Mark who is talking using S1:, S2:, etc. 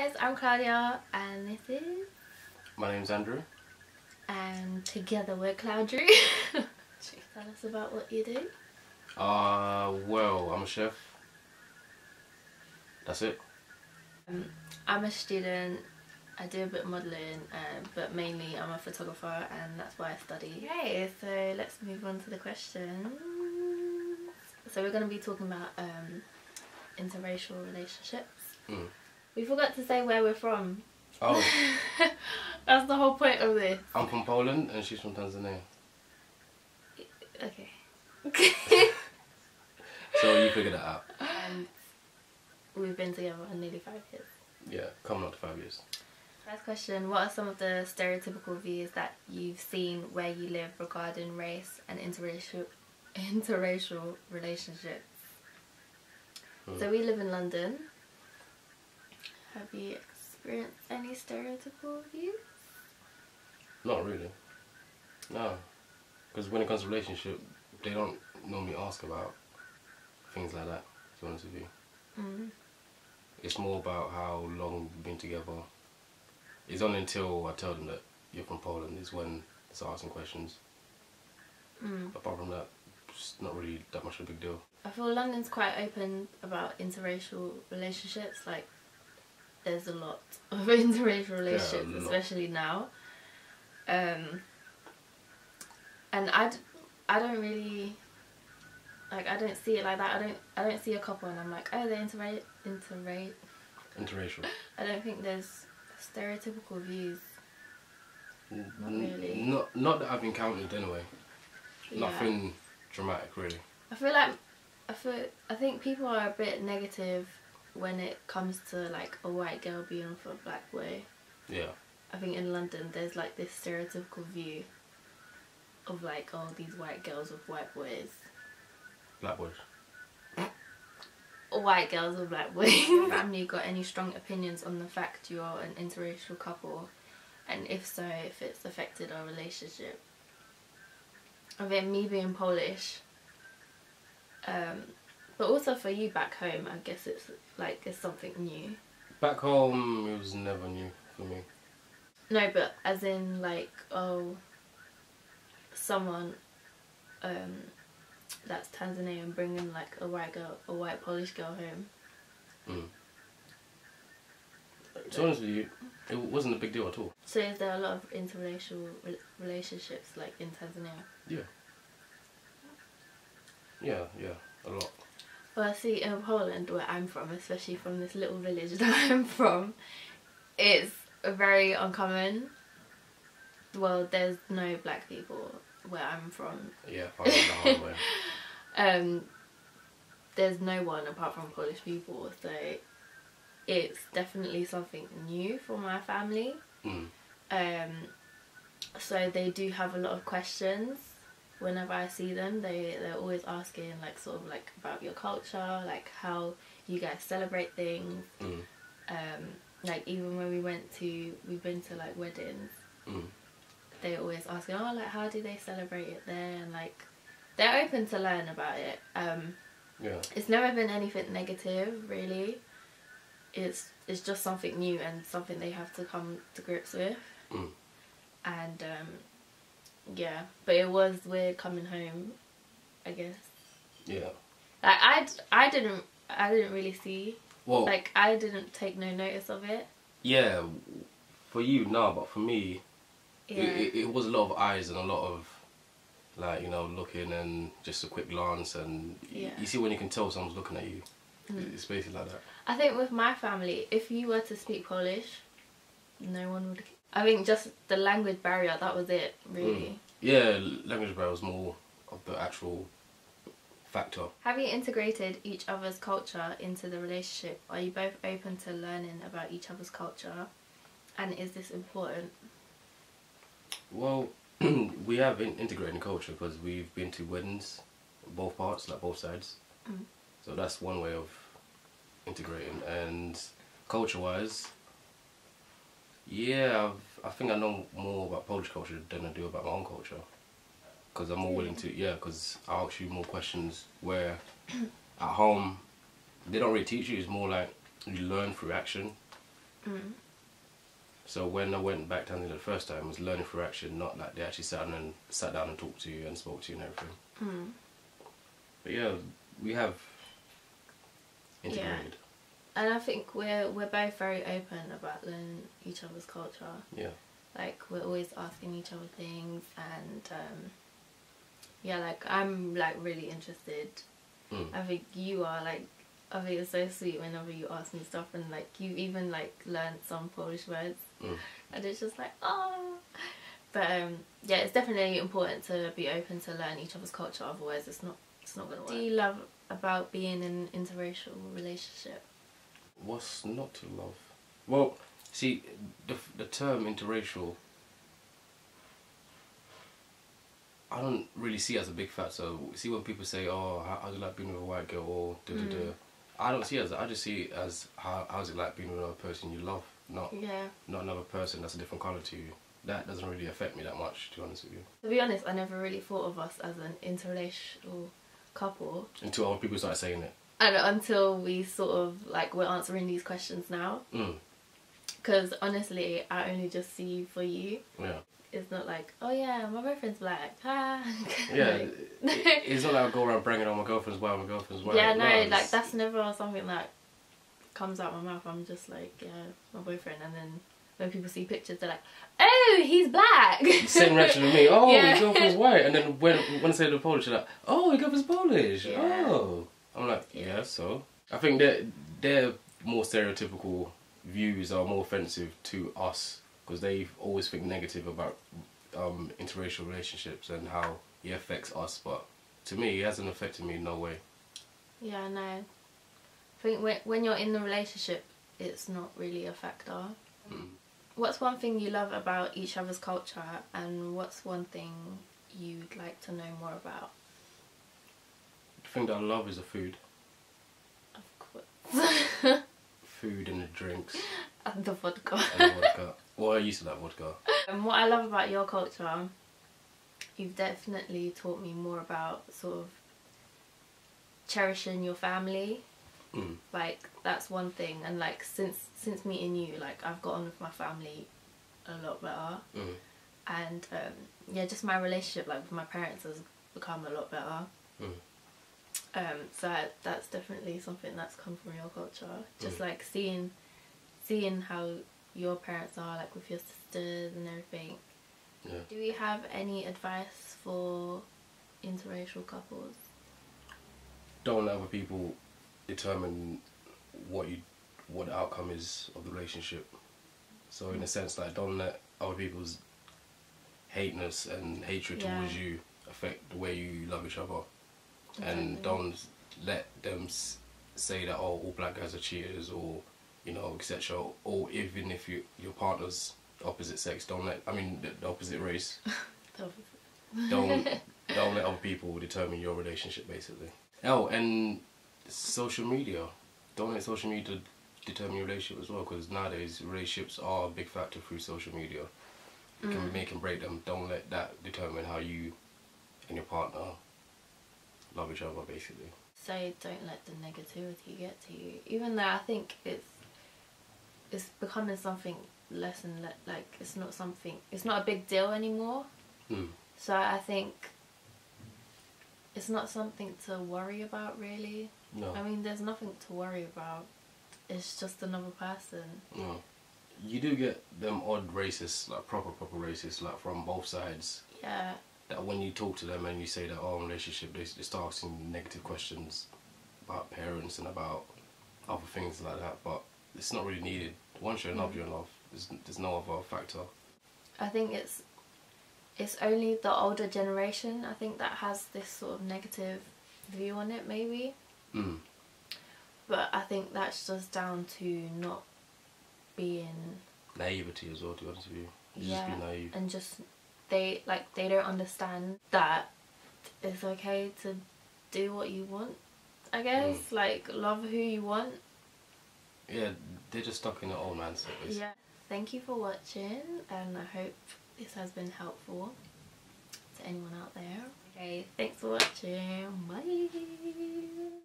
S1: guys, I'm Klaudia and this is
S2: My name's Andrew.
S1: and together we're Cloudry. Tell us about what you do.
S2: Uh, well, I'm a chef. That's it.
S1: Um, I'm a student. I do a bit of modelling, uh, but mainly I'm a photographer and that's why I study. Okay, so let's move on to the questions. So we're going to be talking about um, interracial relationships.
S2: Mm.
S1: We forgot to say where we're from.
S2: Oh,
S1: That's the whole point of this.
S2: I'm from Poland and she's from Tanzania.
S1: Okay.
S2: So you figured that out.
S1: and we've been together for nearly five years.
S2: Yeah, coming up to five years.
S1: First question, what are some of the stereotypical views that you've seen where you live regarding race and interracial interracial relationships?
S2: Hmm.
S1: So we live in London. Have you experienced any stereotypical views?
S2: Not really. No. Because when it comes to relationship, they don't normally ask about things like that, to be honest with you.
S1: Mm.
S2: It's more about how long we've been together. It's only until I tell them that you're from Poland is when they start asking questions.
S1: Mm.
S2: Apart from that, it's not really that much of a big deal.
S1: I feel London's quite open about interracial relationships. Like, there's a lot of interracial relationships,
S2: lot.
S1: especially now. Um, and I, d- I don't really, like, I don't see it like that. I don't, I don't see a couple and I'm like, oh, they're interra- interra-
S2: Interracial.
S1: I don't think there's stereotypical views.
S2: N-
S1: Not really.
S2: Not, not that I've encountered anyway.
S1: Yeah.
S2: Nothing dramatic really.
S1: I feel like I feel I think people are a bit negative when it comes to like a white girl being with a black boy.
S2: Yeah.
S1: I think in London there's like this stereotypical view of like oh these white girls with white boys.
S2: Black boys.
S1: Or white girls with black boys. Family got any strong opinions on the fact you're an interracial couple and if so if it's affected our relationship. I mean me being Polish um but also for you back home I guess it's like it's something new.
S2: Back home, it was never new for me.
S1: No, but as in like oh, someone um, that's Tanzanian bringing like a white girl, a white Polish girl home.
S2: Mm. To be honest with you, it wasn't a big deal at all.
S1: So is there a lot of interracial re- relationships like in Tanzania?
S2: Yeah. Yeah, yeah, a lot.
S1: Well, see, in Poland, where I'm from, especially from this little village that I'm from, it's very uncommon. Well, there's no black people where I'm from.
S2: Yeah, the
S1: um, there's no one apart from Polish people, so it's definitely something new for my family.
S2: Mm.
S1: Um, so they do have a lot of questions whenever I see them. They they're always asking like sort of like about your culture, like how you guys celebrate things.
S2: Mm.
S1: Um, like even when we went to we've been to like weddings,
S2: Mm.
S1: they always asking, oh like how do they celebrate it there and like they're open to learn about it. Um,
S2: Yeah.
S1: it's never been anything negative really. It's it's just something new and something they have to come to grips with.
S2: Mm.
S1: And um, yeah, but it was weird coming home. I guess
S2: Yeah.
S1: like I, I didn't I didn't really see
S2: Well,
S1: like I didn't take no notice of it.
S2: yeah, for you, no, but for me,
S1: Yeah.
S2: it, it, it was a lot of eyes and a lot of, like, you know, looking and just a quick glance. And
S1: Yeah.
S2: you see when you can tell someone's looking at you.
S1: Mm.
S2: It's basically like that.
S1: I think with my family, if you were to speak Polish, no one would. I think just the language barrier. That was it, really.
S2: Yeah, language barrier was more of the actual factor.
S1: Have you integrated each other's culture into the relationship? Are you both open to learning about each other's culture? And is this important?
S2: Well, we have in- integrated culture because we've been to weddings, both parts, like both sides.
S1: Mm.
S2: So that's one way of integrating. And culture-wise, yeah, I've, I think I know more about Polish culture than I do about my own culture. Because I'm more willing to, yeah, because I ask you more questions where at home they don't really teach you. It's more like you learn through action.
S1: Mm.
S2: So when I went back to there the first time, it was learning through action, not like they actually sat down and sat down and talked to you and spoke to you and everything.
S1: Mm.
S2: But yeah, we have integrated.
S1: And I think we're we're both very open about learning each other's culture.
S2: Yeah.
S1: Like we're always asking each other things, and um, yeah, like I'm like really interested.
S2: Mm.
S1: I think you are like. I think it's so sweet whenever you ask me stuff, and like you even like learned some Polish words,
S2: Mm.
S1: and it's just like oh. But um, yeah, it's definitely important to be open to learn each other's culture. Otherwise, it's not it's not gonna work. Do you love about being in an interracial relationship?
S2: What's not to love? Well, see, the the term interracial, I don't really see as a big factor. See when people say, "Oh, how, how's it like being with a white girl?" or da da da. Mm. I don't see it as I just see it as how how's it like being with another person you love, not
S1: Yeah.
S2: not another person that's a different color to you. That doesn't really affect me that much, to be honest with you.
S1: To be honest, I never really thought of us as an interracial couple
S2: Until other people started saying it.
S1: And until we sort of like we're answering these questions now
S2: Mm,
S1: because honestly I only just see you for you
S2: yeah.
S1: it's not like oh yeah my boyfriend's black ah
S2: Yeah,
S1: Like-
S2: it- it's not like I go around bragging on my girlfriend's white, my girlfriend's white.
S1: yeah no,
S2: it's-
S1: like that's never something that comes out my mouth I'm just like yeah my boyfriend and then when people see pictures they're like oh he's black
S2: Same reaction to me. Oh,
S1: Yeah.
S2: your girlfriend's white, and then when when I say the Polish, you're like, oh, your girlfriend's Polish.
S1: Yeah.
S2: Oh, I'm like,
S1: Yeah.
S2: So I think that their more stereotypical views are more offensive to us because they always think negative about um, interracial relationships and how it affects us. But to me, it hasn't affected me in no way.
S1: yeah no I think when, when you're in the relationship it's not really a factor
S2: Mm.
S1: What's one thing you love about each other's culture, and what's one thing you'd like to know more about?
S2: Thing that I love is the food,
S1: Of course.
S2: food and the drinks
S1: and the vodka.
S2: and the vodka. Well, I used to like vodka.
S1: and what I love about your culture, you've definitely taught me more about sort of cherishing your family.
S2: Mm.
S1: Like that's one thing, and like since since meeting you, like I've got on with my family a lot better.
S2: Mm.
S1: and um, yeah, just my relationship like with my parents has become a lot better.
S2: Mm.
S1: Um, so I, that's definitely something that's come from your culture. Just
S2: Mm.
S1: like seeing, seeing how your parents are like with your sisters and everything.
S2: Yeah.
S1: Do we have any advice for interracial couples?
S2: don't let other people determine what you what the outcome is of the relationship. So in a sense, like don't let other people's hateness and hatred
S1: Yeah.
S2: towards you affect the way you love each other, and don't let them s- say that oh all black guys are cheaters or you know etc. Or even if you your partner's opposite sex, don't let I mean the, the opposite race. Don't don't let other people determine your relationship basically. Oh and social media. Don't let social media determine your relationship as well because nowadays relationships are a big factor through social media. You can
S1: Mm.
S2: make and break them. Don't let that determine how you and your partner love each other basically
S1: So don't let the negativity get to you. Even though I think it's it's becoming something less and le- like it's not something it's not a big deal anymore.
S2: mm.
S1: So I think it's not something to worry about really.
S2: no
S1: I mean, there's nothing to worry about. It's just another person.
S2: no you do get them odd racists like proper proper racists like from both sides
S1: Yeah,
S2: that when you talk to them and you say that oh relationship they, they start asking negative questions about parents and about other things like that but it's not really needed once you're in love
S1: Mm.
S2: you're in love there's, there's no other factor
S1: I think it's it's only the older generation. I think that has this sort of negative view on it, maybe.
S2: mm.
S1: But I think that's just down to not being
S2: naivety as well to be honest with you you
S1: yeah,
S2: just be naive
S1: and just they like they don't understand that it's okay to do what you want. I guess
S2: Mm.
S1: like love who you want.
S2: yeah they're just stuck in the old mindset basically.
S1: Yeah. Thank you for watching, and I hope this has been helpful to anyone out there. Okay, thanks for watching. Bye.